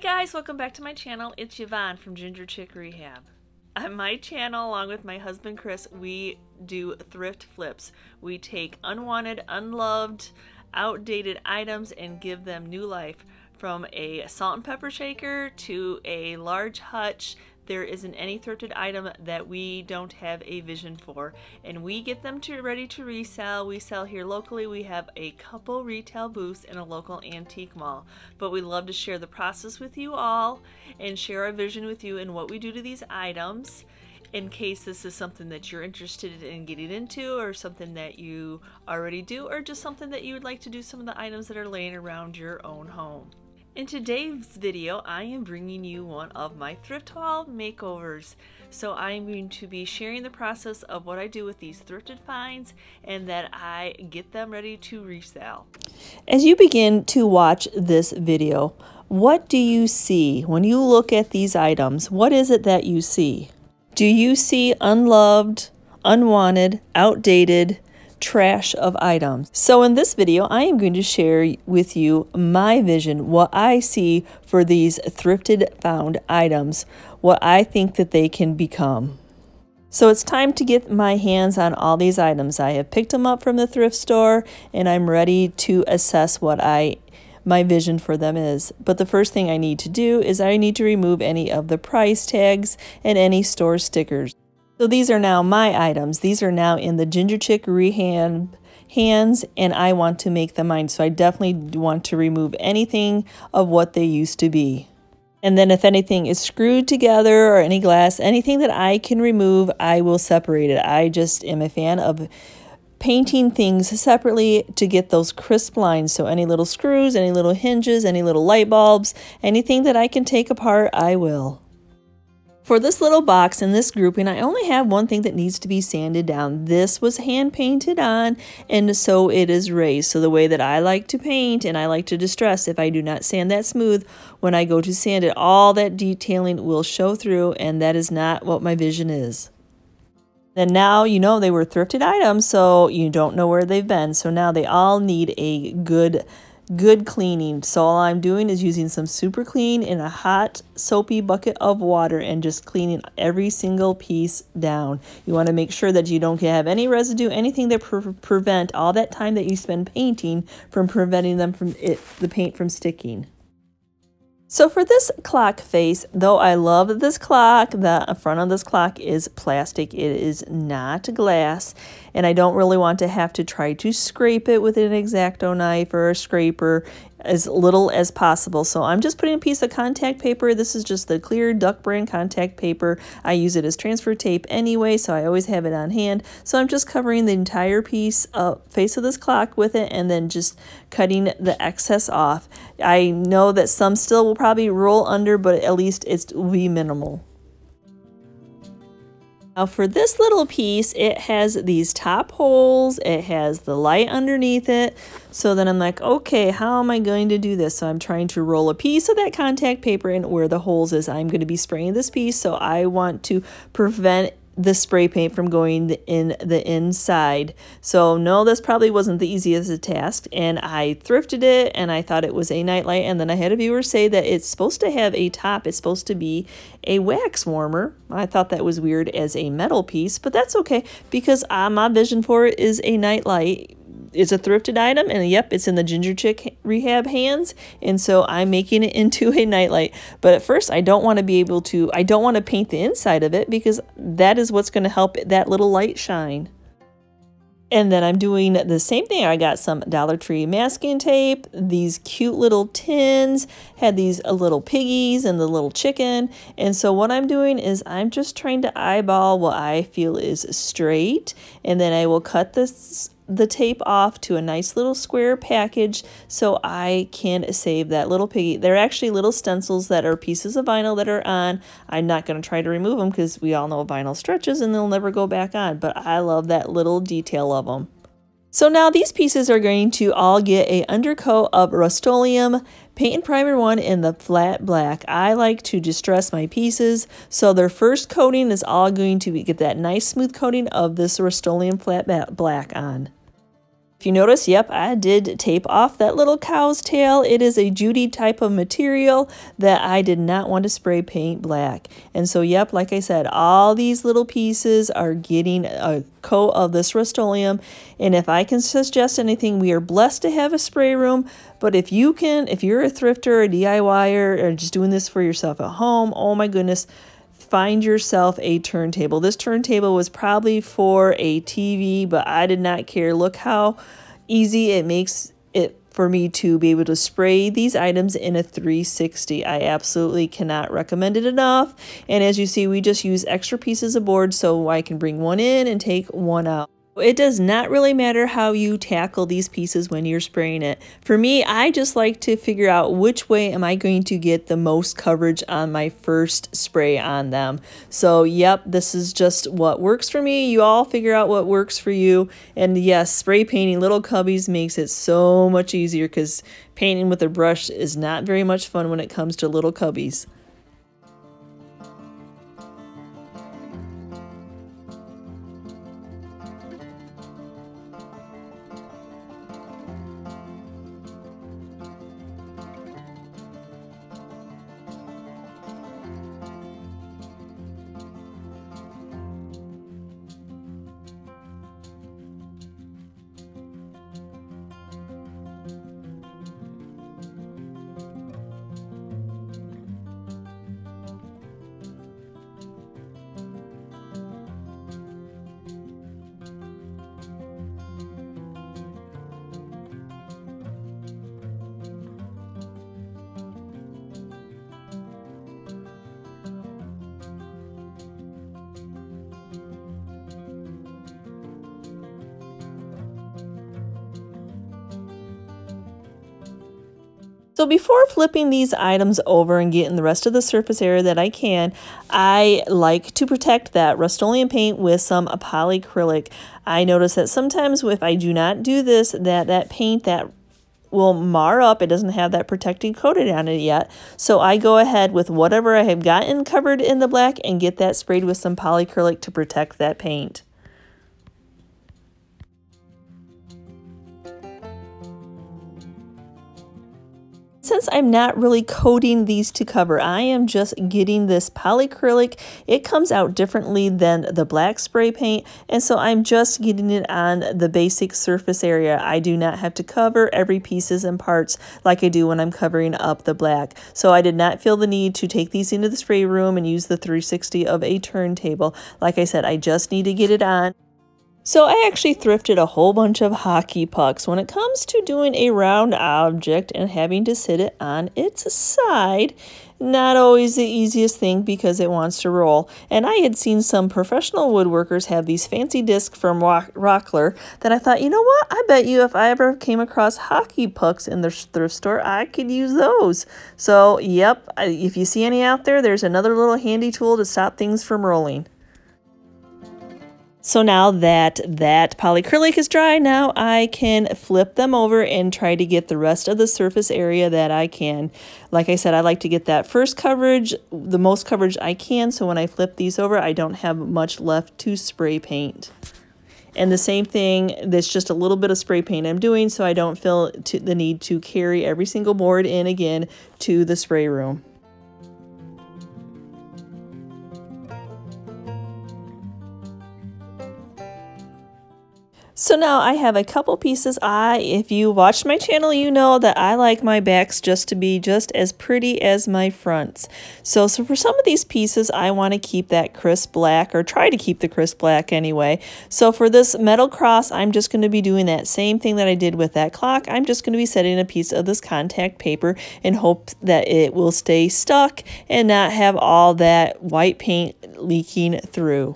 guys, welcome back to my channel. It's Yvonne from Ginger Chick Rehab. On my channel, along with my husband Chris, we do thrift flips. We take unwanted, unloved, outdated items and give them new life. From a salt and pepper shaker to a large hutch there isn't any thrifted item that we don't have a vision for. And we get them to ready to resell. We sell here locally. We have a couple retail booths in a local antique mall. But we love to share the process with you all and share our vision with you and what we do to these items in case this is something that you're interested in getting into or something that you already do or just something that you would like to do some of the items that are laying around your own home. In today's video, I am bringing you one of my thrift haul makeovers. So I am going to be sharing the process of what I do with these thrifted finds and that I get them ready to resell. As you begin to watch this video, what do you see when you look at these items? What is it that you see? Do you see unloved, unwanted, outdated, trash of items. So in this video, I am going to share with you my vision, what I see for these thrifted found items, what I think that they can become. So it's time to get my hands on all these items. I have picked them up from the thrift store and I'm ready to assess what I my vision for them is. But the first thing I need to do is I need to remove any of the price tags and any store stickers. So these are now my items. These are now in the Ginger Chick Rehab hands and I want to make them mine. So I definitely want to remove anything of what they used to be. And then if anything is screwed together or any glass, anything that I can remove, I will separate it. I just am a fan of painting things separately to get those crisp lines. So any little screws, any little hinges, any little light bulbs, anything that I can take apart, I will. For this little box in this grouping, I only have one thing that needs to be sanded down. This was hand painted on, and so it is raised. So the way that I like to paint and I like to distress, if I do not sand that smooth, when I go to sand it, all that detailing will show through, and that is not what my vision is. And now you know they were thrifted items, so you don't know where they've been. So now they all need a good good cleaning. So all I'm doing is using some super clean in a hot soapy bucket of water and just cleaning every single piece down. You want to make sure that you don't have any residue, anything that pre prevent all that time that you spend painting from preventing them from it, the paint from sticking. So for this clock face, though I love this clock, the front of this clock is plastic. It is not glass, and I don't really want to have to try to scrape it with an X-Acto knife or a scraper as little as possible. So I'm just putting a piece of contact paper. This is just the clear Duck brand contact paper. I use it as transfer tape anyway, so I always have it on hand. So I'm just covering the entire piece of face of this clock with it and then just cutting the excess off. I know that some still will probably roll under, but at least it will be minimal. Now for this little piece, it has these top holes, it has the light underneath it. So then I'm like, okay, how am I going to do this? So I'm trying to roll a piece of that contact paper in where the holes is. I'm going to be spraying this piece, so I want to prevent the spray paint from going in the inside. So no, this probably wasn't the easiest task and I thrifted it and I thought it was a nightlight and then I had a viewer say that it's supposed to have a top. It's supposed to be a wax warmer. I thought that was weird as a metal piece, but that's okay because uh, my vision for it is a nightlight it's a thrifted item and yep it's in the ginger chick rehab hands and so i'm making it into a nightlight but at first i don't want to be able to i don't want to paint the inside of it because that is what's going to help that little light shine and then I'm doing the same thing. I got some Dollar Tree masking tape, these cute little tins, had these uh, little piggies and the little chicken. And so what I'm doing is I'm just trying to eyeball what I feel is straight. And then I will cut this the tape off to a nice little square package so I can save that little piggy. They're actually little stencils that are pieces of vinyl that are on. I'm not going to try to remove them because we all know vinyl stretches and they'll never go back on, but I love that little detail of them. So now these pieces are going to all get a undercoat of Rust-Oleum Paint and Primer 1 in the flat black. I like to distress my pieces, so their first coating is all going to be, get that nice smooth coating of this Rust-Oleum flat black on. If you notice, yep, I did tape off that little cow's tail. It is a Judy type of material that I did not want to spray paint black. And so, yep, like I said, all these little pieces are getting a coat of this Rust-Oleum. And if I can suggest anything, we are blessed to have a spray room. But if you can, if you're a thrifter, a DIYer, or just doing this for yourself at home, oh my goodness, find yourself a turntable. This turntable was probably for a TV, but I did not care. Look how easy it makes it for me to be able to spray these items in a 360. I absolutely cannot recommend it enough. And as you see, we just use extra pieces of board so I can bring one in and take one out. It does not really matter how you tackle these pieces when you're spraying it. For me, I just like to figure out which way am I going to get the most coverage on my first spray on them. So yep, this is just what works for me. You all figure out what works for you. And yes, spray painting little cubbies makes it so much easier because painting with a brush is not very much fun when it comes to little cubbies. So before flipping these items over and getting the rest of the surface area that I can, I like to protect that Rust-Oleum paint with some polyacrylic. I notice that sometimes if I do not do this, that that paint that will mar up. It doesn't have that protecting coated on it yet. So I go ahead with whatever I have gotten covered in the black and get that sprayed with some polyacrylic to protect that paint. Since I'm not really coating these to cover, I am just getting this polyacrylic. It comes out differently than the black spray paint, and so I'm just getting it on the basic surface area. I do not have to cover every pieces and parts like I do when I'm covering up the black. So I did not feel the need to take these into the spray room and use the 360 of a turntable. Like I said, I just need to get it on. So I actually thrifted a whole bunch of hockey pucks. When it comes to doing a round object and having to sit it on its side, not always the easiest thing because it wants to roll. And I had seen some professional woodworkers have these fancy discs from Rockler that I thought, you know what? I bet you if I ever came across hockey pucks in the thrift store, I could use those. So, yep, if you see any out there, there's another little handy tool to stop things from rolling. So now that that polyacrylic is dry, now I can flip them over and try to get the rest of the surface area that I can. Like I said, I like to get that first coverage, the most coverage I can, so when I flip these over, I don't have much left to spray paint. And the same thing, that's just a little bit of spray paint I'm doing so I don't feel the need to carry every single board in again to the spray room. So now I have a couple pieces. I, if you watch my channel, you know that I like my backs just to be just as pretty as my fronts. So, so for some of these pieces, I want to keep that crisp black or try to keep the crisp black anyway. So for this metal cross, I'm just going to be doing that same thing that I did with that clock. I'm just going to be setting a piece of this contact paper and hope that it will stay stuck and not have all that white paint leaking through.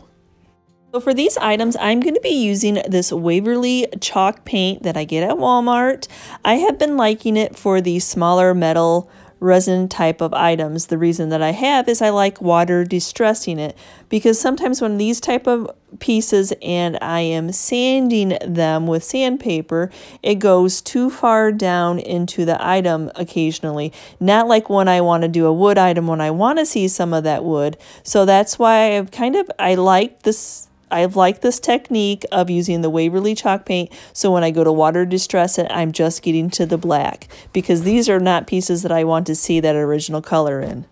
So for these items, I'm going to be using this Waverly chalk paint that I get at Walmart. I have been liking it for the smaller metal resin type of items. The reason that I have is I like water distressing it because sometimes when these type of pieces and I am sanding them with sandpaper, it goes too far down into the item occasionally. Not like when I want to do a wood item when I want to see some of that wood. So that's why I've kind of, I like this I like this technique of using the Waverly chalk paint so when I go to water distress it, I'm just getting to the black because these are not pieces that I want to see that original color in.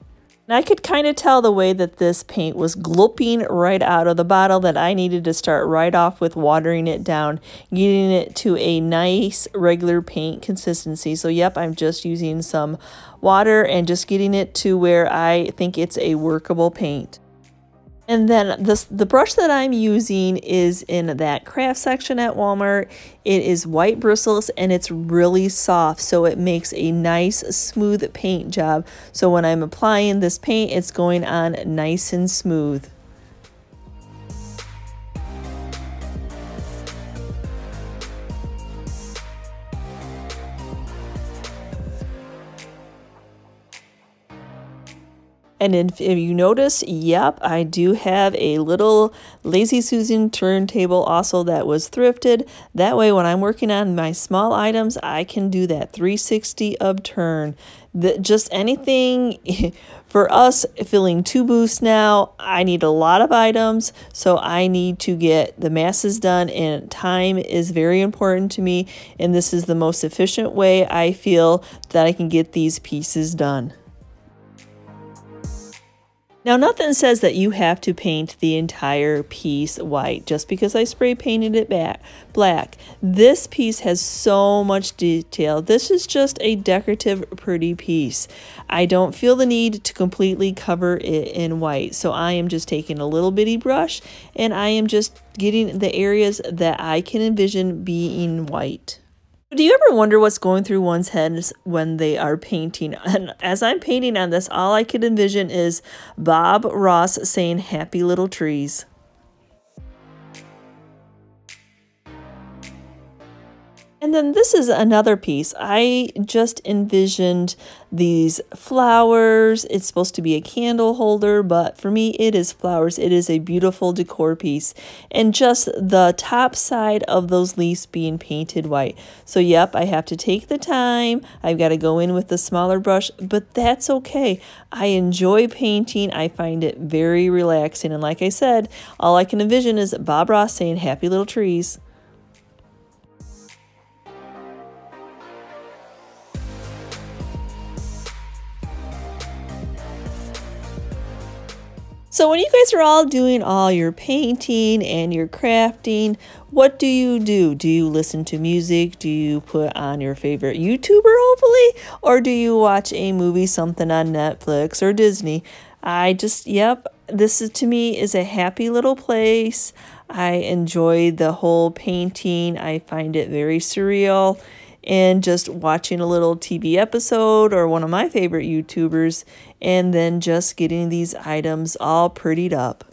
And I could kind of tell the way that this paint was gloping right out of the bottle that I needed to start right off with watering it down, getting it to a nice regular paint consistency. So yep, I'm just using some water and just getting it to where I think it's a workable paint. And then this, the brush that I'm using is in that craft section at Walmart. It is white bristles and it's really soft, so it makes a nice smooth paint job. So when I'm applying this paint, it's going on nice and smooth. And if, if you notice, yep, I do have a little Lazy Susan turntable also that was thrifted. That way, when I'm working on my small items, I can do that 360 of turn. The, just anything for us filling two booths now, I need a lot of items, so I need to get the masses done, and time is very important to me. And this is the most efficient way I feel that I can get these pieces done. Now nothing says that you have to paint the entire piece white just because I spray painted it back black. This piece has so much detail. This is just a decorative pretty piece. I don't feel the need to completely cover it in white. So I am just taking a little bitty brush and I am just getting the areas that I can envision being white. Do you ever wonder what's going through one's head when they are painting? And as I'm painting on this, all I could envision is Bob Ross saying, Happy little trees. And then this is another piece. I just envisioned these flowers. It's supposed to be a candle holder, but for me, it is flowers. It is a beautiful decor piece. And just the top side of those leaves being painted white. So, yep, I have to take the time. I've got to go in with the smaller brush, but that's okay. I enjoy painting. I find it very relaxing. And like I said, all I can envision is Bob Ross saying, Happy little trees. So when you guys are all doing all your painting and your crafting, what do you do? Do you listen to music? Do you put on your favorite YouTuber, hopefully? Or do you watch a movie, something on Netflix or Disney? I just, yep, this is to me is a happy little place. I enjoy the whole painting. I find it very surreal and just watching a little TV episode or one of my favorite YouTubers and then just getting these items all prettied up.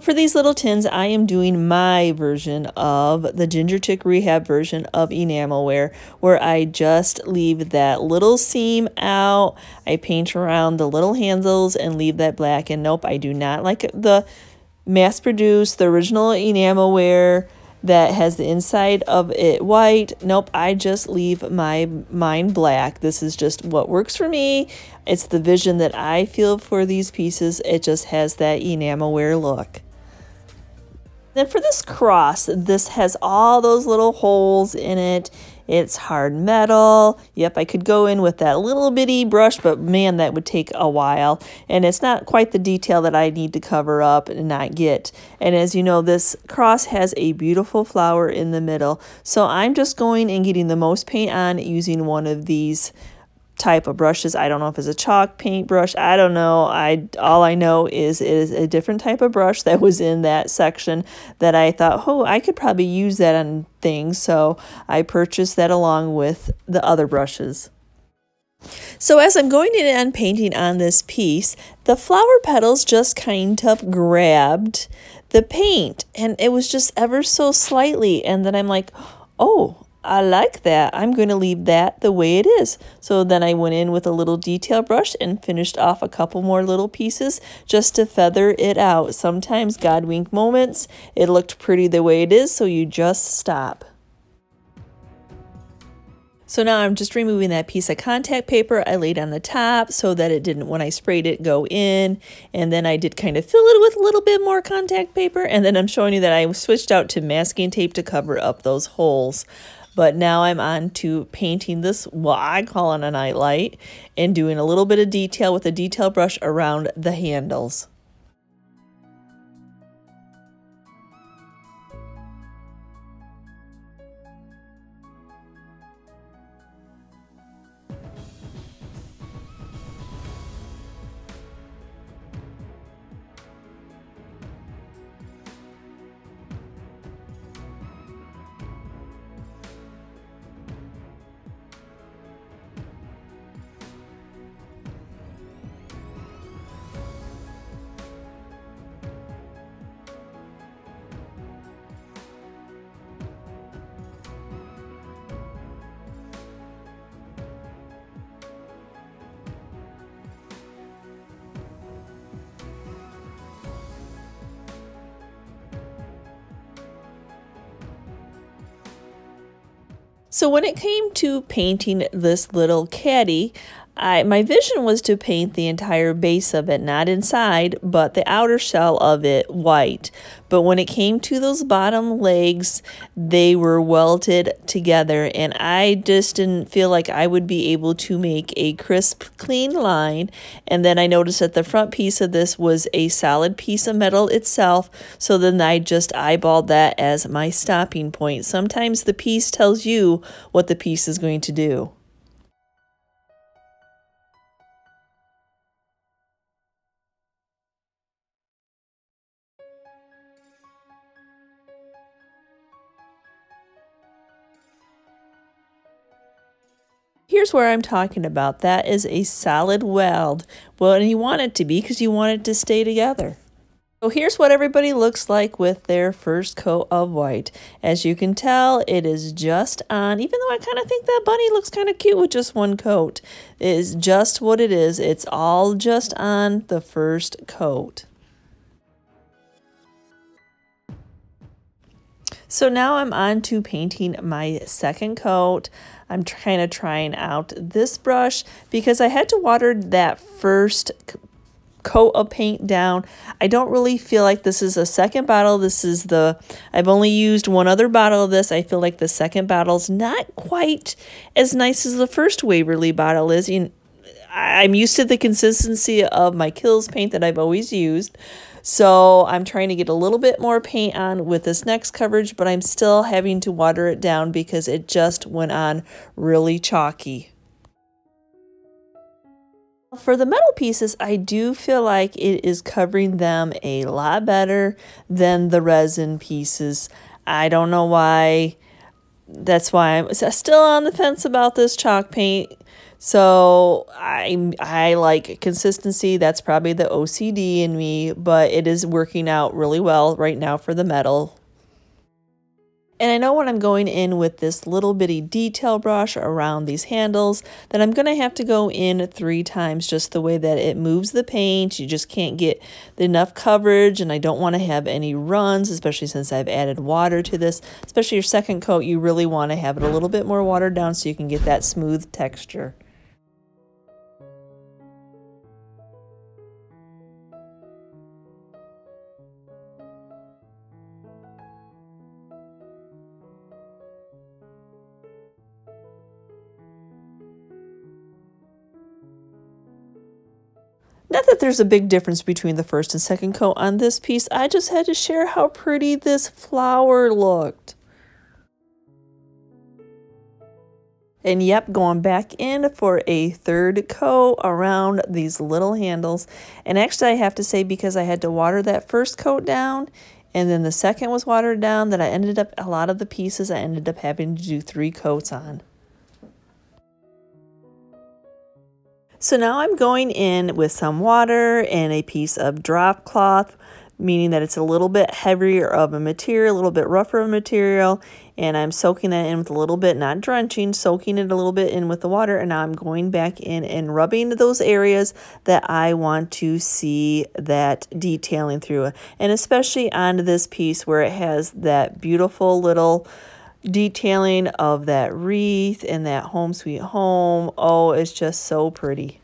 For these little tins, I am doing my version of the Ginger Chick Rehab version of Enamelware, where I just leave that little seam out. I paint around the little handles and leave that black. And nope, I do not like the mass-produced, the original Enamelware that has the inside of it white. Nope, I just leave my mine black. This is just what works for me. It's the vision that I feel for these pieces. It just has that enamelware look. Then for this cross, this has all those little holes in it. It's hard metal. Yep, I could go in with that little bitty brush, but man, that would take a while. And it's not quite the detail that I need to cover up and not get. And as you know, this cross has a beautiful flower in the middle. So I'm just going and getting the most paint on using one of these type of brushes. I don't know if it's a chalk paint brush. I don't know. I all I know is it is a different type of brush that was in that section that I thought, oh, I could probably use that on things. So I purchased that along with the other brushes. So as I'm going in and painting on this piece, the flower petals just kind of grabbed the paint and it was just ever so slightly. And then I'm like, oh, I like that. I'm going to leave that the way it is. So then I went in with a little detail brush and finished off a couple more little pieces just to feather it out. Sometimes God wink moments, it looked pretty the way it is, so you just stop. So now I'm just removing that piece of contact paper I laid on the top so that it didn't, when I sprayed it, go in. And then I did kind of fill it with a little bit more contact paper. And then I'm showing you that I switched out to masking tape to cover up those holes. But now I'm on to painting this, what I call it a nightlight, and doing a little bit of detail with a detail brush around the handles. So when it came to painting this little caddy, I, my vision was to paint the entire base of it, not inside, but the outer shell of it white. But when it came to those bottom legs, they were welded together, and I just didn't feel like I would be able to make a crisp, clean line. And then I noticed that the front piece of this was a solid piece of metal itself, so then I just eyeballed that as my stopping point. Sometimes the piece tells you what the piece is going to do. Here's where I'm talking about. That is a solid weld. Well, and you want it to be because you want it to stay together. So here's what everybody looks like with their first coat of white. As you can tell, it is just on, even though I kind of think that bunny looks kind of cute with just one coat. It is just what it is. It's all just on the first coat. So now I'm on to painting my second coat. I'm kind of trying out this brush because I had to water that first coat of paint down. I don't really feel like this is a second bottle. This is the, I've only used one other bottle of this. I feel like the second bottle's not quite as nice as the first Waverly bottle is. You I'm used to the consistency of my Kilz paint that I've always used. So I'm trying to get a little bit more paint on with this next coverage, but I'm still having to water it down because it just went on really chalky. For the metal pieces, I do feel like it is covering them a lot better than the resin pieces. I don't know why. That's why I'm still on the fence about this chalk paint. So I I like consistency. That's probably the OCD in me, but it is working out really well right now for the metal. And I know when I'm going in with this little bitty detail brush around these handles that I'm going to have to go in three times just the way that it moves the paint. You just can't get enough coverage and I don't want to have any runs, especially since I've added water to this. Especially your second coat, you really want to have it a little bit more watered down so you can get that smooth texture. Not that there's a big difference between the first and second coat on this piece, I just had to share how pretty this flower looked. And yep, going back in for a third coat around these little handles. And actually I have to say because I had to water that first coat down and then the second was watered down that I ended up, a lot of the pieces I ended up having to do three coats on. So now I'm going in with some water and a piece of drop cloth, meaning that it's a little bit heavier of a material, a little bit rougher of a material, and I'm soaking that in with a little bit, not drenching, soaking it a little bit in with the water, and now I'm going back in and rubbing those areas that I want to see that detailing through, and especially on this piece where it has that beautiful little detailing of that wreath and that home sweet home. Oh, it's just so pretty.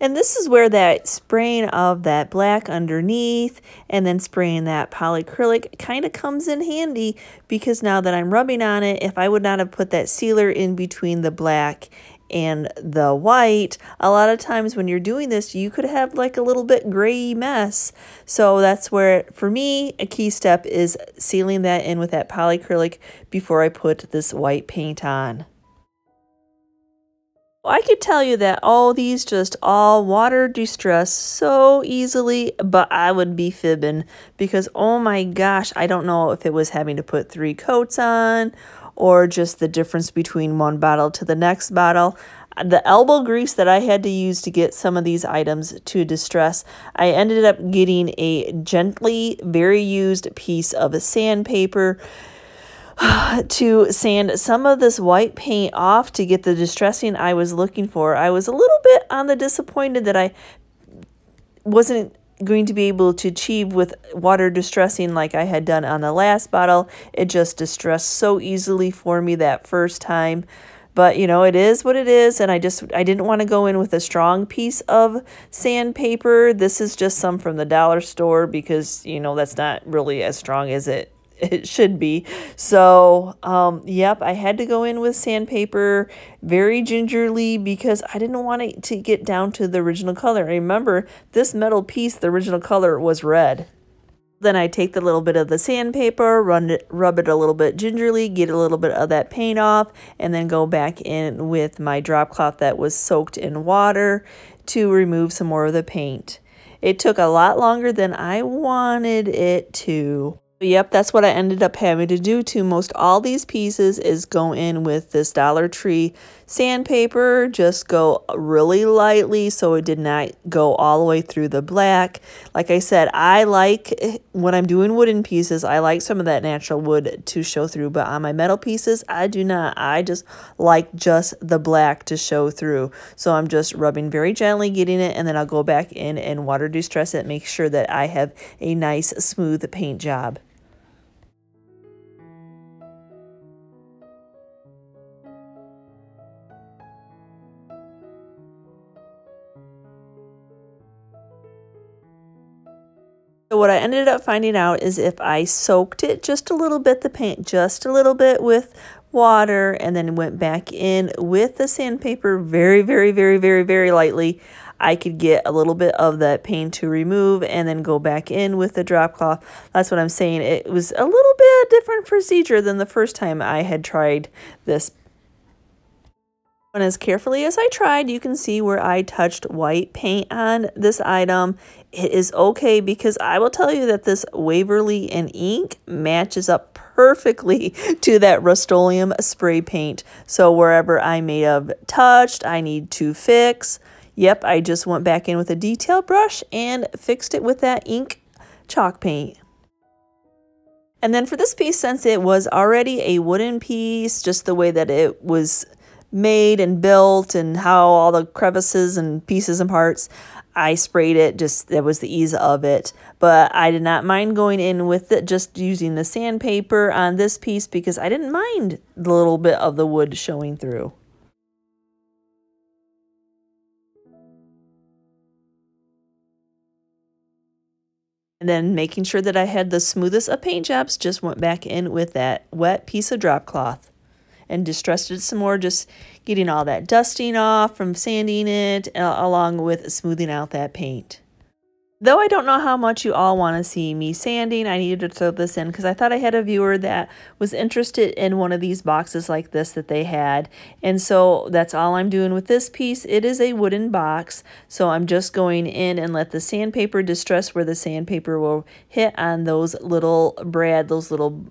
And this is where that spraying of that black underneath and then spraying that polyacrylic kind of comes in handy because now that I'm rubbing on it, if I would not have put that sealer in between the black and the white, a lot of times when you're doing this, you could have like a little bit gray mess. So that's where, for me, a key step is sealing that in with that polyacrylic before I put this white paint on. I could tell you that all these just all water distress so easily, but I would be fibbing because oh my gosh, I don't know if it was having to put three coats on or just the difference between one bottle to the next bottle. The elbow grease that I had to use to get some of these items to distress, I ended up getting a gently, very used piece of sandpaper to sand some of this white paint off to get the distressing I was looking for. I was a little bit on the disappointed that I wasn't going to be able to achieve with water distressing like I had done on the last bottle. It just distressed so easily for me that first time. But, you know, it is what it is. And I just, I didn't want to go in with a strong piece of sandpaper. This is just some from the dollar store because, you know, that's not really as strong as it it should be. So, um, yep, I had to go in with sandpaper very gingerly because I didn't want it to get down to the original color. Remember, this metal piece, the original color was red. Then I take the little bit of the sandpaper, run it, rub it a little bit gingerly, get a little bit of that paint off, and then go back in with my drop cloth that was soaked in water to remove some more of the paint. It took a lot longer than I wanted it to. Yep, that's what I ended up having to do to most all these pieces is go in with this Dollar Tree sandpaper, just go really lightly so it did not go all the way through the black. Like I said, I like, when I'm doing wooden pieces, I like some of that natural wood to show through, but on my metal pieces, I do not. I just like just the black to show through. So I'm just rubbing very gently, getting it, and then I'll go back in and water distress it, make sure that I have a nice smooth paint job. So what I ended up finding out is if I soaked it just a little bit, the paint just a little bit with water and then went back in with the sandpaper very, very, very, very, very lightly, I could get a little bit of that paint to remove and then go back in with the drop cloth. That's what I'm saying. It was a little bit different procedure than the first time I had tried this and as carefully as I tried, you can see where I touched white paint on this item. It is okay because I will tell you that this Waverly and ink matches up perfectly to that Rust-Oleum spray paint. So wherever I may have touched, I need to fix. Yep, I just went back in with a detail brush and fixed it with that ink chalk paint. And then for this piece, since it was already a wooden piece, just the way that it was made and built and how all the crevices and pieces and parts. I sprayed it, just that was the ease of it. But I did not mind going in with it, just using the sandpaper on this piece because I didn't mind the little bit of the wood showing through. And then making sure that I had the smoothest of paint jobs, just went back in with that wet piece of drop cloth and distressed it some more, just getting all that dusting off from sanding it, uh, along with smoothing out that paint. Though I don't know how much you all want to see me sanding, I needed to throw this in because I thought I had a viewer that was interested in one of these boxes like this that they had. And so that's all I'm doing with this piece. It is a wooden box, so I'm just going in and let the sandpaper distress where the sandpaper will hit on those little brad, those little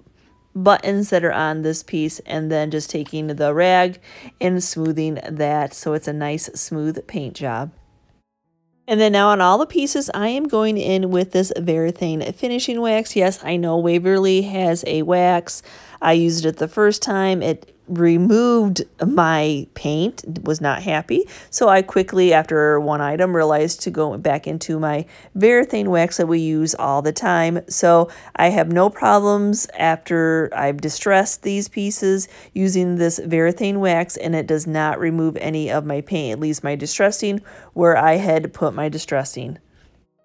buttons that are on this piece and then just taking the rag and smoothing that so it's a nice smooth paint job. And then now on all the pieces, I am going in with this Varathane finishing wax. Yes, I know Waverly has a wax. I used it the first time. It removed my paint was not happy. So i quickly after one item realized to go back into my varathane wax that we use all the time. So i have no problems after i've distressed these pieces using this varathane wax and it does not remove any of my paint it leaves my distressing where i had put my distressing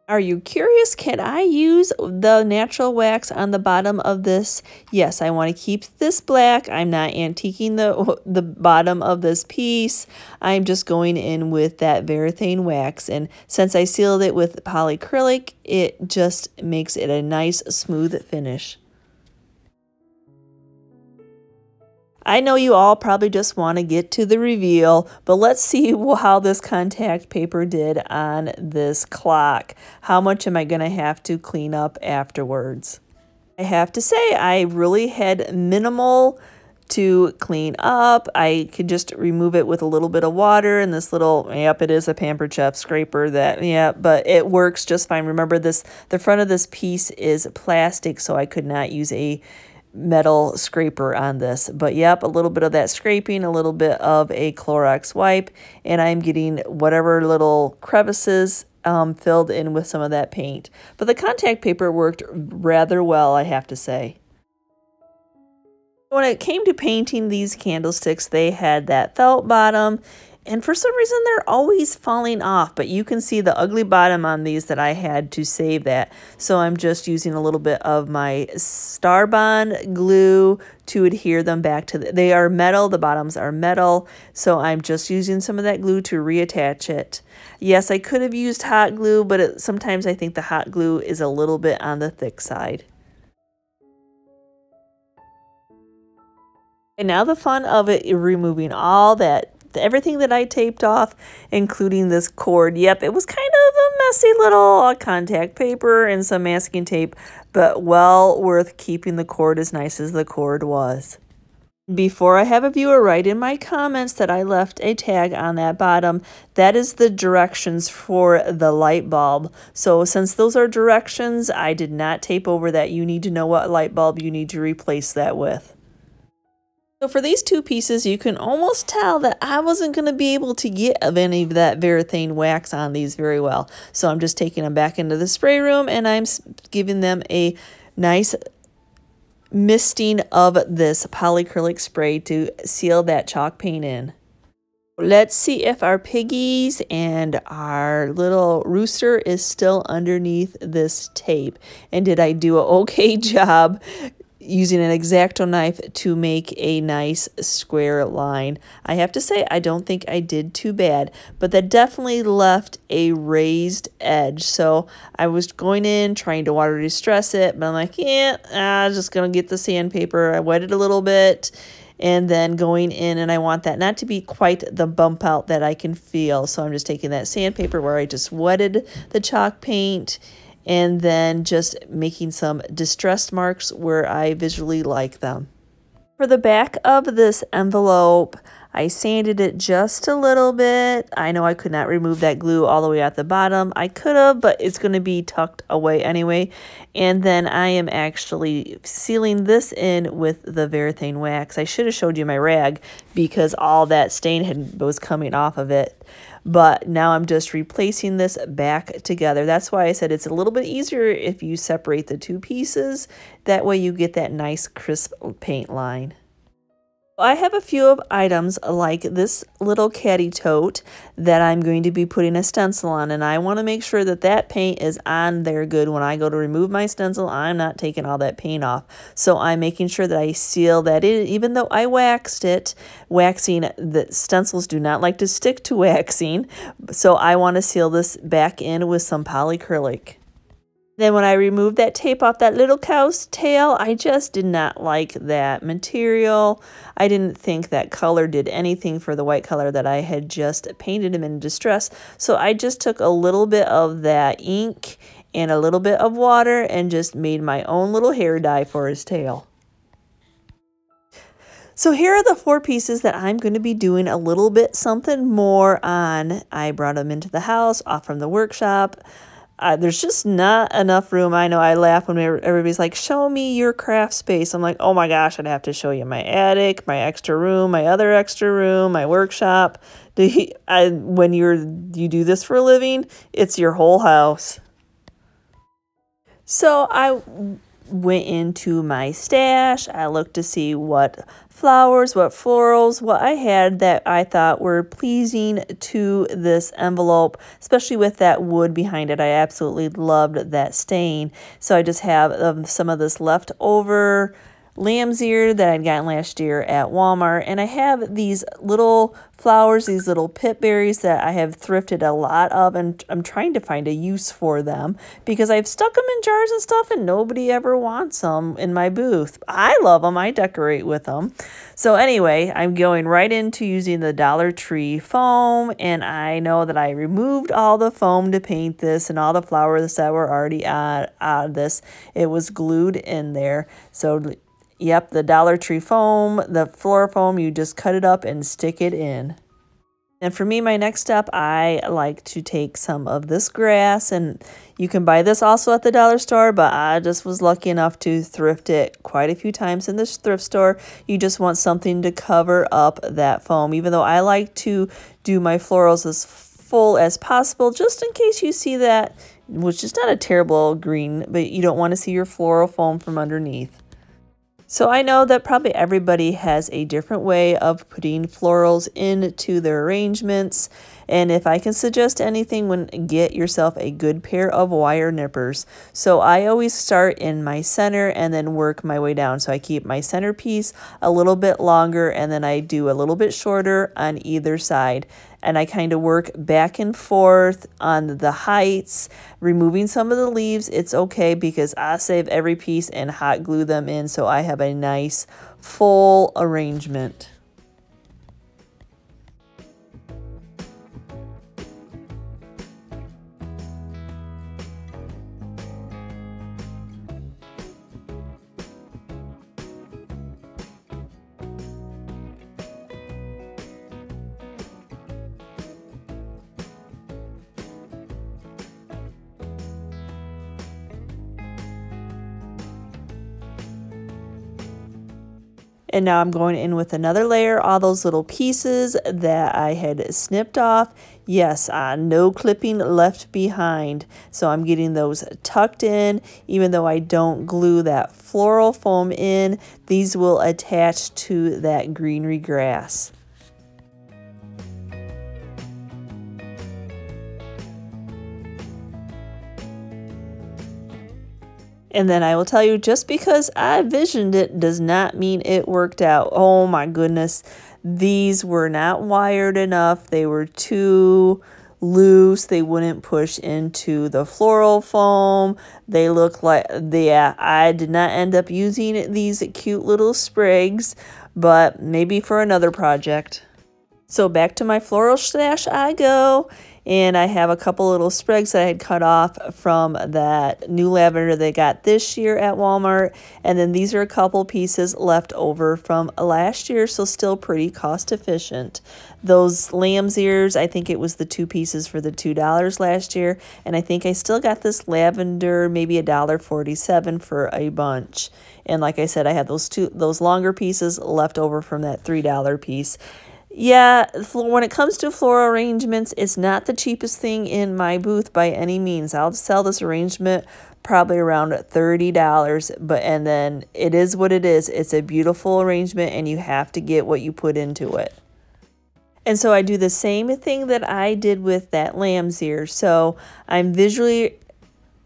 are you curious? Can I use the natural wax on the bottom of this? Yes, I want to keep this black. I'm not antiquing the, the bottom of this piece. I'm just going in with that Varathane wax. And since I sealed it with polyacrylic, it just makes it a nice smooth finish. I know you all probably just want to get to the reveal, but let's see how this contact paper did on this clock. How much am I going to have to clean up afterwards? I have to say, I really had minimal to clean up. I could just remove it with a little bit of water and this little, yep, it is a Pampered Chef scraper that, yeah, but it works just fine. Remember this, the front of this piece is plastic, so I could not use a metal scraper on this. But yep, a little bit of that scraping, a little bit of a Clorox wipe, and I'm getting whatever little crevices um, filled in with some of that paint. But the contact paper worked rather well, I have to say. When it came to painting these candlesticks, they had that felt bottom and for some reason, they're always falling off, but you can see the ugly bottom on these that I had to save that. So I'm just using a little bit of my Starbond glue to adhere them back to the, they are metal, the bottoms are metal. So I'm just using some of that glue to reattach it. Yes, I could have used hot glue, but it, sometimes I think the hot glue is a little bit on the thick side. And now the fun of it, removing all that everything that I taped off, including this cord. Yep, it was kind of a messy little contact paper and some masking tape, but well worth keeping the cord as nice as the cord was. Before I have a viewer write in my comments that I left a tag on that bottom, that is the directions for the light bulb. So since those are directions, I did not tape over that. You need to know what light bulb you need to replace that with. So for these two pieces, you can almost tell that I wasn't going to be able to get of any of that Varathane wax on these very well. So I'm just taking them back into the spray room and I'm giving them a nice misting of this polyacrylic spray to seal that chalk paint in. Let's see if our piggies and our little rooster is still underneath this tape. And did I do an okay job using an X-Acto knife to make a nice square line. I have to say, I don't think I did too bad, but that definitely left a raised edge. So I was going in, trying to water distress it, but I'm like, yeah, I'm just going to get the sandpaper. I wet it a little bit and then going in and I want that not to be quite the bump out that I can feel. So I'm just taking that sandpaper where I just wetted the chalk paint and then just making some distressed marks where I visually like them. For the back of this envelope, I sanded it just a little bit. I know I could not remove that glue all the way at the bottom. I could have, but it's going to be tucked away anyway. And then I am actually sealing this in with the Varathane wax. I should have showed you my rag because all that stain had, was coming off of it but now I'm just replacing this back together. That's why I said it's a little bit easier if you separate the two pieces. That way you get that nice crisp paint line. I have a few of items like this little caddy tote that I'm going to be putting a stencil on and I want to make sure that that paint is on there good. When I go to remove my stencil I'm not taking all that paint off. So I'm making sure that I seal that in. Even though I waxed it waxing the stencils do not like to stick to waxing. So I want to seal this back in with some polyacrylic then when I removed that tape off that little cow's tail, I just did not like that material. I didn't think that color did anything for the white color that I had just painted him in distress. So I just took a little bit of that ink and a little bit of water and just made my own little hair dye for his tail. So here are the four pieces that I'm going to be doing a little bit something more on. I brought them into the house off from the workshop uh, there's just not enough room. I know I laugh when everybody's like, show me your craft space. I'm like, oh my gosh, I'd have to show you my attic, my extra room, my other extra room, my workshop. Do you, I, when you're you do this for a living, it's your whole house. So I went into my stash. I looked to see what flowers, what florals, what I had that I thought were pleasing to this envelope, especially with that wood behind it. I absolutely loved that stain. So I just have um, some of this left over lamb's ear that I'd gotten last year at Walmart. And I have these little flowers, these little pip berries that I have thrifted a lot of. And I'm trying to find a use for them because I've stuck them in jars and stuff and nobody ever wants them in my booth. I love them. I decorate with them. So anyway, I'm going right into using the Dollar Tree foam. And I know that I removed all the foam to paint this and all the flowers that were already out, out of this. It was glued in there. So Yep, the Dollar Tree foam, the floor foam, you just cut it up and stick it in. And for me, my next step, I like to take some of this grass, and you can buy this also at the dollar store, but I just was lucky enough to thrift it quite a few times in this thrift store. You just want something to cover up that foam, even though I like to do my florals as full as possible, just in case you see that, which is not a terrible green, but you don't want to see your floral foam from underneath. So I know that probably everybody has a different way of putting florals into their arrangements. And if I can suggest anything, when get yourself a good pair of wire nippers. So I always start in my center and then work my way down. So I keep my center piece a little bit longer and then I do a little bit shorter on either side and I kind of work back and forth on the heights, removing some of the leaves. It's okay because I save every piece and hot glue them in so I have a nice full arrangement. And now I'm going in with another layer, all those little pieces that I had snipped off. Yes, uh, no clipping left behind. So I'm getting those tucked in, even though I don't glue that floral foam in. These will attach to that greenery grass. And then I will tell you just because I visioned it does not mean it worked out. Oh my goodness. These were not wired enough. They were too loose. They wouldn't push into the floral foam. They look like, yeah, I did not end up using these cute little sprigs, but maybe for another project. So back to my floral stash I go and I have a couple little sprigs that I had cut off from that new lavender they got this year at Walmart. And then these are a couple pieces left over from last year, so still pretty cost efficient. Those lamb's ears, I think it was the two pieces for the $2 last year. And I think I still got this lavender, maybe a dollar forty-seven for a bunch. And like I said, I have those two those longer pieces left over from that $3 piece. Yeah, when it comes to floral arrangements, it's not the cheapest thing in my booth by any means. I'll sell this arrangement probably around $30, but and then it is what it is. It's a beautiful arrangement and you have to get what you put into it. And so I do the same thing that I did with that lamb's ear. So I'm visually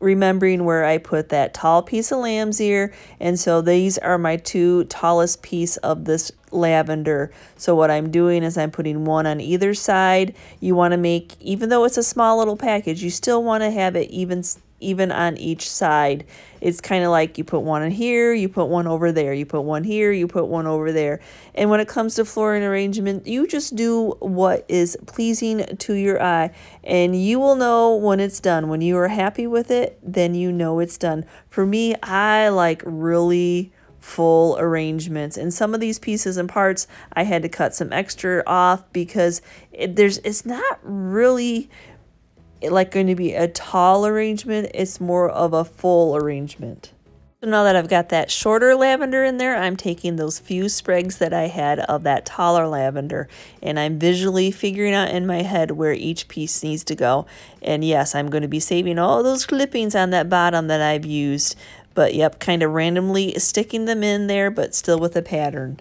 remembering where I put that tall piece of lamb's ear. And so these are my two tallest piece of this lavender. So what I'm doing is I'm putting one on either side. You want to make, even though it's a small little package, you still want to have it even even on each side. It's kind of like you put one in here, you put one over there, you put one here, you put one over there. And when it comes to flooring arrangement, you just do what is pleasing to your eye and you will know when it's done. When you are happy with it, then you know it's done. For me, I like really full arrangements and some of these pieces and parts I had to cut some extra off because it, there's it's not really like going to be a tall arrangement. It's more of a full arrangement. So now that I've got that shorter lavender in there, I'm taking those few sprigs that I had of that taller lavender and I'm visually figuring out in my head where each piece needs to go. And yes, I'm going to be saving all those clippings on that bottom that I've used. But yep, kind of randomly sticking them in there, but still with a pattern.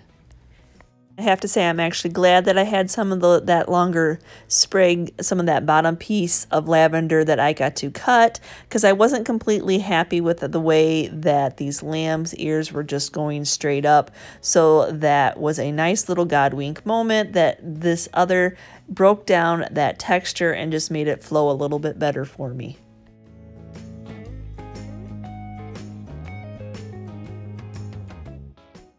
I have to say I'm actually glad that I had some of the that longer sprig, some of that bottom piece of lavender that I got to cut because I wasn't completely happy with the way that these lamb's ears were just going straight up. So that was a nice little God wink moment that this other broke down that texture and just made it flow a little bit better for me.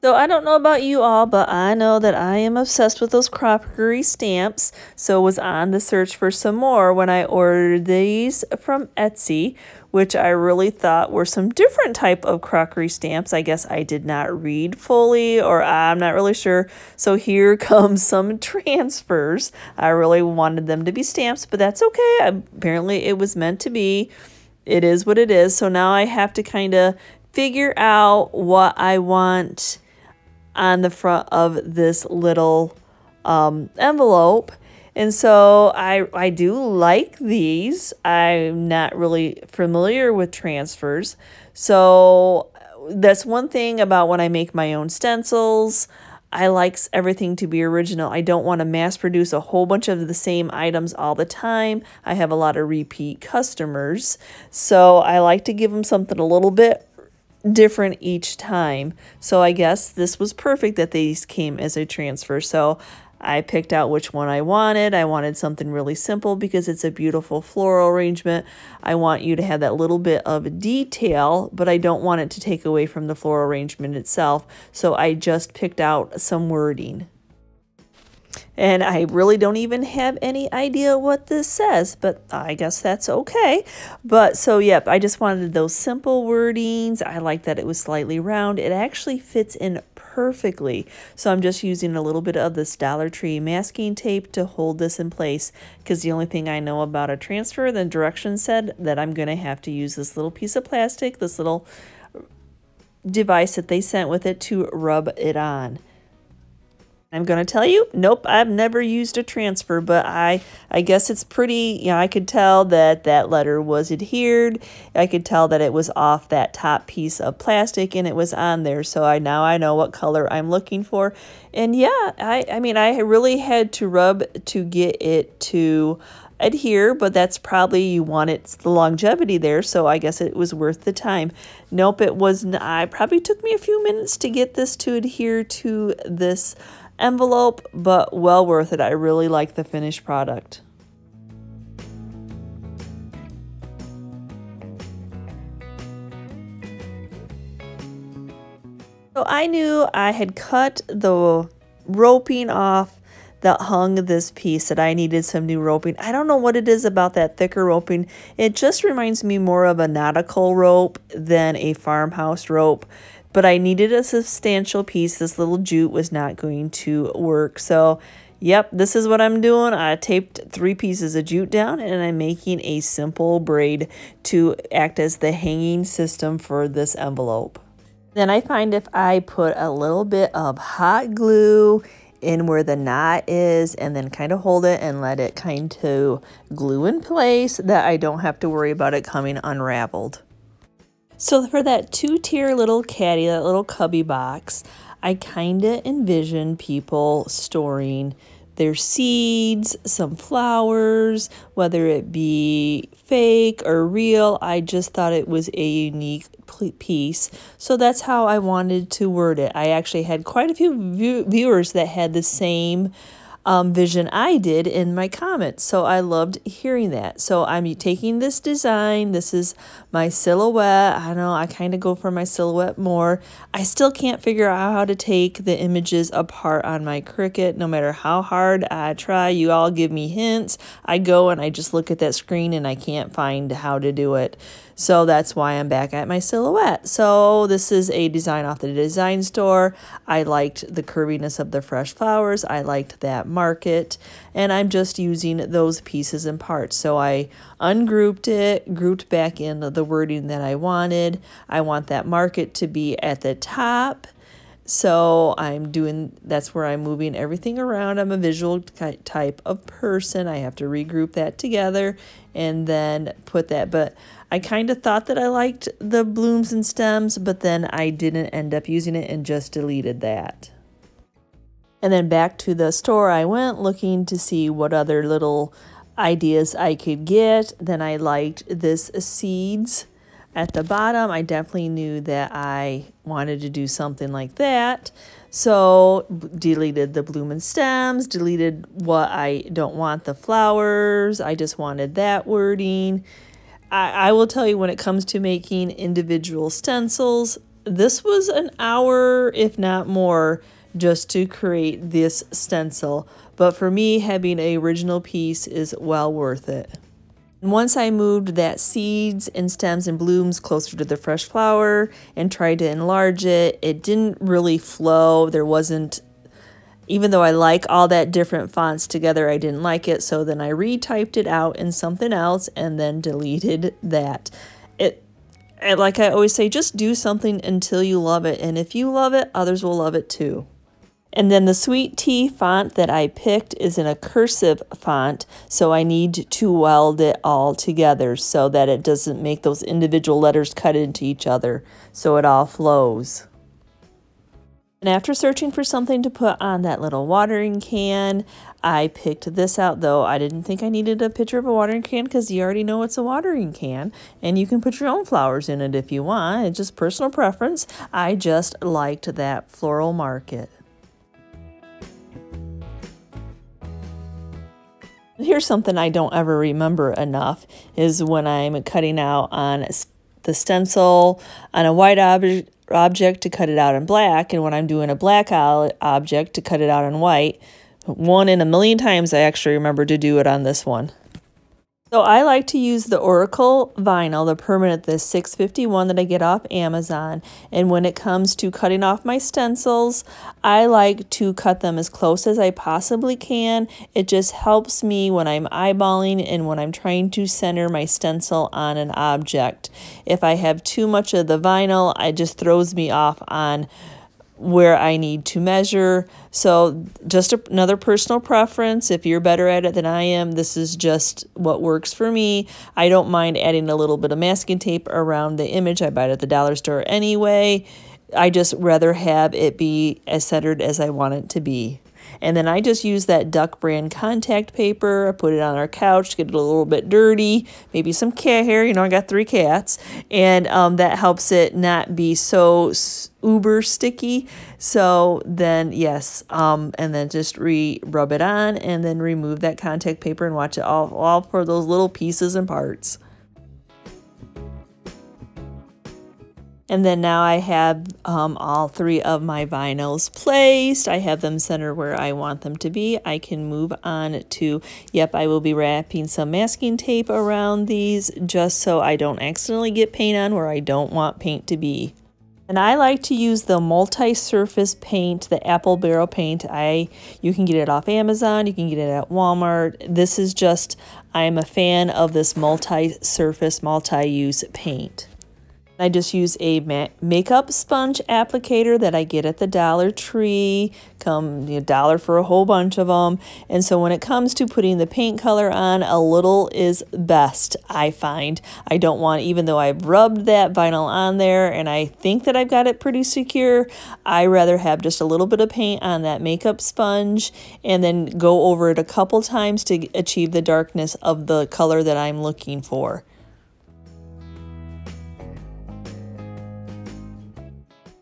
So I don't know about you all, but I know that I am obsessed with those crockery stamps. So was on the search for some more when I ordered these from Etsy, which I really thought were some different type of crockery stamps. I guess I did not read fully or I'm not really sure. So here comes some transfers. I really wanted them to be stamps, but that's okay. Apparently it was meant to be. It is what it is. So now I have to kind of figure out what I want on the front of this little um, envelope. And so I, I do like these. I'm not really familiar with transfers. So that's one thing about when I make my own stencils. I like everything to be original. I don't want to mass produce a whole bunch of the same items all the time. I have a lot of repeat customers. So I like to give them something a little bit different each time. So I guess this was perfect that these came as a transfer. So I picked out which one I wanted. I wanted something really simple because it's a beautiful floral arrangement. I want you to have that little bit of detail, but I don't want it to take away from the floral arrangement itself. So I just picked out some wording. And I really don't even have any idea what this says, but I guess that's okay. But so, yep, I just wanted those simple wordings. I like that it was slightly round. It actually fits in perfectly. So I'm just using a little bit of this Dollar Tree masking tape to hold this in place because the only thing I know about a transfer, the directions said that I'm going to have to use this little piece of plastic, this little device that they sent with it to rub it on. I'm going to tell you, nope, I've never used a transfer, but I I guess it's pretty, you know, I could tell that that letter was adhered. I could tell that it was off that top piece of plastic and it was on there. So I now I know what color I'm looking for. And yeah, I I mean, I really had to rub to get it to adhere, but that's probably you want it the longevity there, so I guess it was worth the time. Nope, it was I probably took me a few minutes to get this to adhere to this envelope, but well worth it. I really like the finished product. So I knew I had cut the roping off that hung this piece that I needed some new roping. I don't know what it is about that thicker roping. It just reminds me more of a nautical rope than a farmhouse rope but I needed a substantial piece. This little jute was not going to work. So, yep, this is what I'm doing. I taped three pieces of jute down and I'm making a simple braid to act as the hanging system for this envelope. Then I find if I put a little bit of hot glue in where the knot is and then kind of hold it and let it kind of glue in place that I don't have to worry about it coming unraveled. So for that two-tier little caddy, that little cubby box, I kind of envision people storing their seeds, some flowers, whether it be fake or real. I just thought it was a unique piece. So that's how I wanted to word it. I actually had quite a few view viewers that had the same um, vision I did in my comments. So I loved hearing that. So I'm taking this design. This is my silhouette. I know I kind of go for my silhouette more. I still can't figure out how to take the images apart on my Cricut. No matter how hard I try, you all give me hints. I go and I just look at that screen and I can't find how to do it. So that's why I'm back at my silhouette. So this is a design off the design store. I liked the curviness of the fresh flowers. I liked that market and I'm just using those pieces and parts. So I ungrouped it, grouped back in the wording that I wanted. I want that market to be at the top. So I'm doing, that's where I'm moving everything around. I'm a visual type of person. I have to regroup that together and then put that. But I kind of thought that I liked the blooms and stems, but then I didn't end up using it and just deleted that. And then back to the store I went looking to see what other little ideas I could get. Then I liked this seeds at the bottom. I definitely knew that I wanted to do something like that. So deleted the bloom and stems, deleted what I don't want the flowers. I just wanted that wording. I, I will tell you when it comes to making individual stencils, this was an hour, if not more, just to create this stencil. But for me, having a original piece is well worth it. Once I moved that seeds and stems and blooms closer to the fresh flower and tried to enlarge it, it didn't really flow. There wasn't, even though I like all that different fonts together, I didn't like it. So then I retyped it out in something else and then deleted that. It, like I always say, just do something until you love it. And if you love it, others will love it too. And then the Sweet Tea font that I picked is in a cursive font, so I need to weld it all together so that it doesn't make those individual letters cut into each other, so it all flows. And after searching for something to put on that little watering can, I picked this out though. I didn't think I needed a picture of a watering can because you already know it's a watering can and you can put your own flowers in it if you want. It's just personal preference. I just liked that floral market. Here's something I don't ever remember enough is when I'm cutting out on the stencil on a white ob object to cut it out in black and when I'm doing a black object to cut it out in white. One in a million times I actually remember to do it on this one. So I like to use the Oracal vinyl, the permanent, the 651 that I get off Amazon. And when it comes to cutting off my stencils, I like to cut them as close as I possibly can. It just helps me when I'm eyeballing and when I'm trying to center my stencil on an object. If I have too much of the vinyl, it just throws me off on where I need to measure. So, just a, another personal preference. If you're better at it than I am, this is just what works for me. I don't mind adding a little bit of masking tape around the image. I buy it at the dollar store anyway. I just rather have it be as centered as I want it to be. And then I just use that Duck brand contact paper. I put it on our couch, get it a little bit dirty, maybe some cat hair. You know, I got three cats. And um, that helps it not be so uber sticky. So then, yes, um, and then just re rub it on and then remove that contact paper and watch it all, all for those little pieces and parts. And then now I have um, all three of my vinyls placed. I have them centered where I want them to be. I can move on to, yep, I will be wrapping some masking tape around these just so I don't accidentally get paint on where I don't want paint to be. And I like to use the multi-surface paint, the apple barrel paint. I You can get it off Amazon, you can get it at Walmart. This is just, I'm a fan of this multi-surface, multi-use paint. I just use a ma makeup sponge applicator that I get at the Dollar Tree, come a dollar for a whole bunch of them. And so when it comes to putting the paint color on, a little is best, I find. I don't want, even though I've rubbed that vinyl on there and I think that I've got it pretty secure, I rather have just a little bit of paint on that makeup sponge and then go over it a couple times to achieve the darkness of the color that I'm looking for.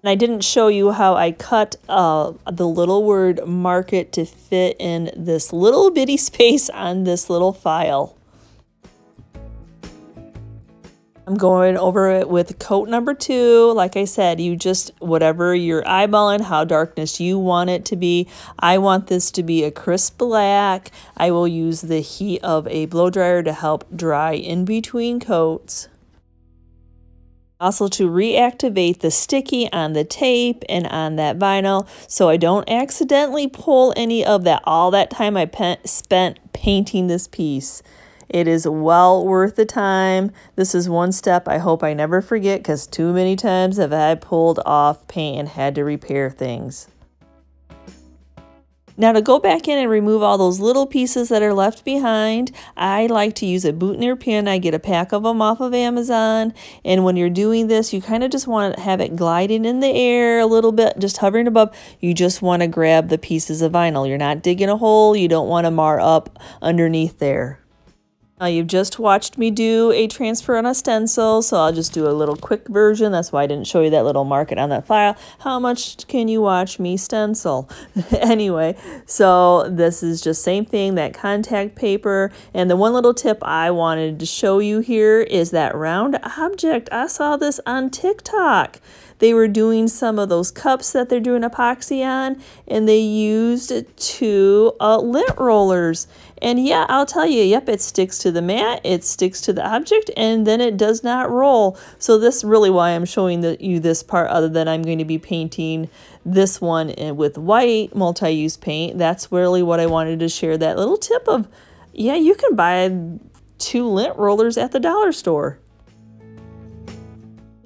And I didn't show you how I cut uh, the little word market to fit in this little bitty space on this little file. I'm going over it with coat number two. Like I said, you just, whatever you're eyeballing, how darkness you want it to be. I want this to be a crisp black. I will use the heat of a blow dryer to help dry in between coats. Also to reactivate the sticky on the tape and on that vinyl so I don't accidentally pull any of that all that time I spent painting this piece. It is well worth the time. This is one step I hope I never forget because too many times have I pulled off paint and had to repair things. Now to go back in and remove all those little pieces that are left behind, I like to use a boutonniere pin. I get a pack of them off of Amazon. And when you're doing this, you kind of just want to have it gliding in the air a little bit, just hovering above. You just want to grab the pieces of vinyl. You're not digging a hole. You don't want to mar up underneath there. Now you've just watched me do a transfer on a stencil, so I'll just do a little quick version. That's why I didn't show you that little market on that file. How much can you watch me stencil? anyway, so this is just same thing, that contact paper. And the one little tip I wanted to show you here is that round object. I saw this on TikTok. They were doing some of those cups that they're doing epoxy on, and they used two uh, lint rollers. And yeah, I'll tell you, yep, it sticks to the mat, it sticks to the object, and then it does not roll. So this really why I'm showing the, you this part other than I'm going to be painting this one with white multi-use paint. That's really what I wanted to share that little tip of, yeah, you can buy two lint rollers at the dollar store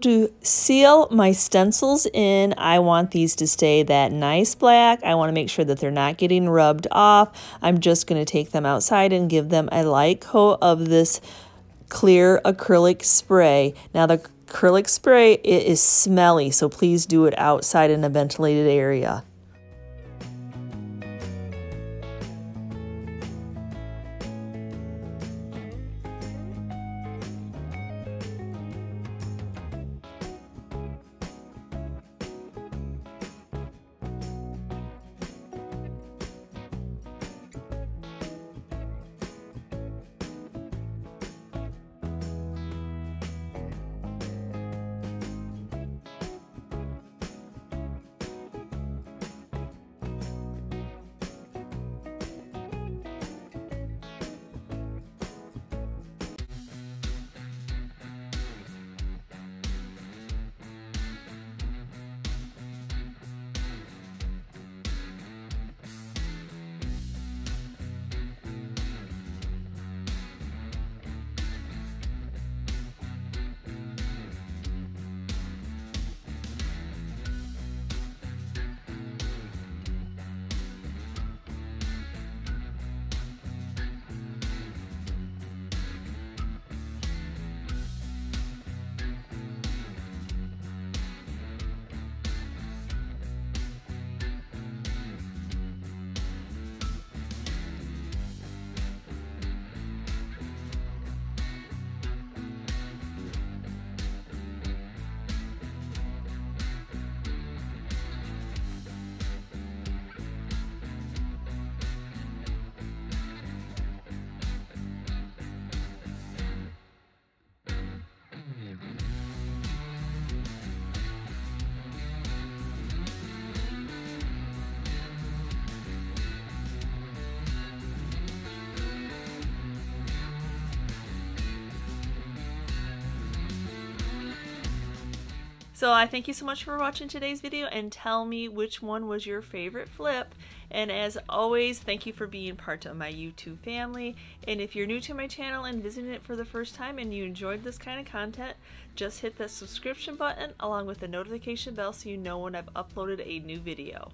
to seal my stencils in, I want these to stay that nice black. I want to make sure that they're not getting rubbed off. I'm just going to take them outside and give them a light coat of this clear acrylic spray. Now the acrylic spray it is smelly, so please do it outside in a ventilated area. So I thank you so much for watching today's video and tell me which one was your favorite flip. And as always, thank you for being part of my YouTube family. And if you're new to my channel and visiting it for the first time and you enjoyed this kind of content, just hit the subscription button along with the notification bell so you know when I've uploaded a new video.